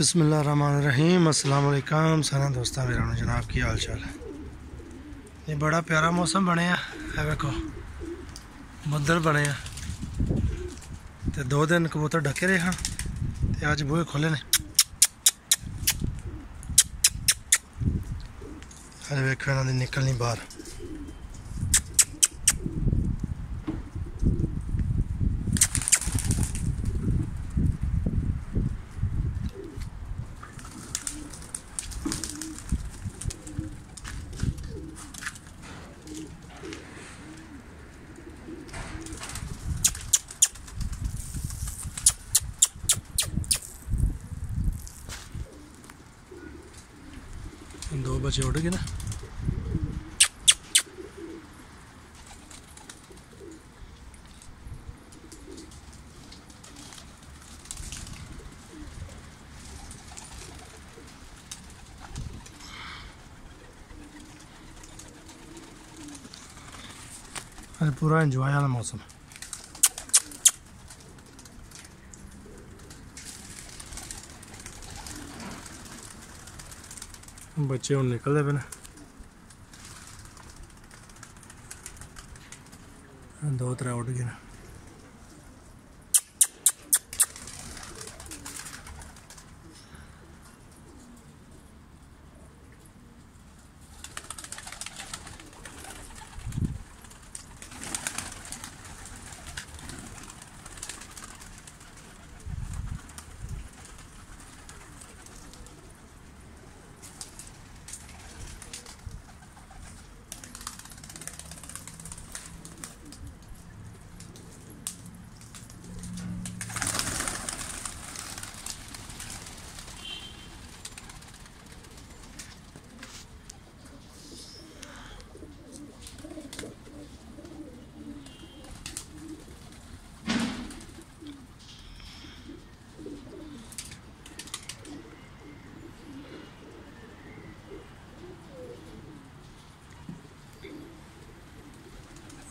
ਬਿਸਮਿਲ੍ਲਾਹਿਰਰਹਿਮਾਨਿਰਰਹੀਮ ਅਸਲਾਮ ਅਲੈਕਮ ਸਾਰਿਆਂ ਦੋਸਤਾਂ ਮੇਰਾ ਨੂੰ ਜਨਾਬ, ਕੀ ਹਾਲ ਚਾਲ ਹੈ? ਇਹ ਬੜਾ ਪਿਆਰਾ ਮੌਸਮ ਬਣਿਆ। ਹੈ ਵੇਖੋ, ਬੱਦਲ ਬਣੇ ਆ। ਤੇ ਦੋ ਦਿਨ ਕਬੂਤਰ ਡੱਕੇ ਰਹੇ ਹਨ। ਤੇ ਅੱਜ ਬੂਹੇ ਖੋਲੇ ਨੇ। ਹਲੇ ਵੇਖੋ ਇਹਨਾਂ ਦੀ ਨਿਕਲਣੀ ਬਾਹਰ। ਦੋ ਬੱਚੇ ਉੱਡ ਗਏ ਨਾ ਅੱਜ ਪੂਰਾ ਇੰਜੋਏ ਵਾਲਾ ਮੌਸਮ ਬੱਚੇ ਹੁਣ ਨਿਕਲਦੇ ਪਏ ਨੇ ਦੋ ਤਰ੍ਹਾਂ ਉੱਡ ਗਏ ਨੇ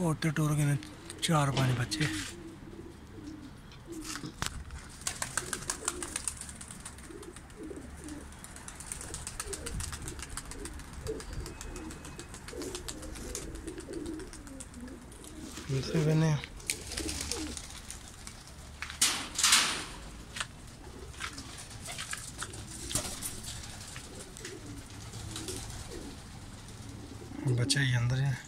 ਉੱਤੇ ਟੁਰ ਗਏ ਨੇ ਚਾਰ ਪੰਜ ਬੱਚੇ। ਅੰਦਰ ਬਨੇ ਬੱਚੇ ਹੀ ਅੰਦਰ ਹੈ।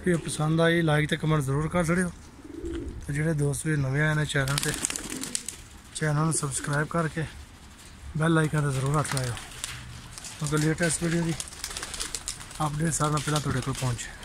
ਵੀਡੀਓ ਪਸੰਦ ਆਈ ਲਾਈਕ ਤੇ ਕਮੈਂਟ ਜ਼ਰੂਰ ਕਰ ਛੜਿਓ ਤੇ ਜਿਹੜੇ ਦੋਸਤ ਵੀ ਨਵੇਂ ਆਏ ਨੇ ਚੈਨਲ ਤੇ, ਚੈਨਲ ਨੂੰ ਸਬਸਕ੍ਰਾਈਬ ਕਰਕੇ ਬੈਲ ਆਈਕਨ ਤੇ ਜ਼ਰੂਰ ਹੱਥ ਲਾਇਓ। ਕਿਉਂਕਿ ਲੇਟੈਸਟ ਵੀਡੀਓ ਦੀ ਅਪਡੇਟ ਸਾਰਿਆਂ ਨਾਲ ਪਹਿਲਾਂ ਤੁਹਾਡੇ ਕੋਲ ਪਹੁੰਚੇ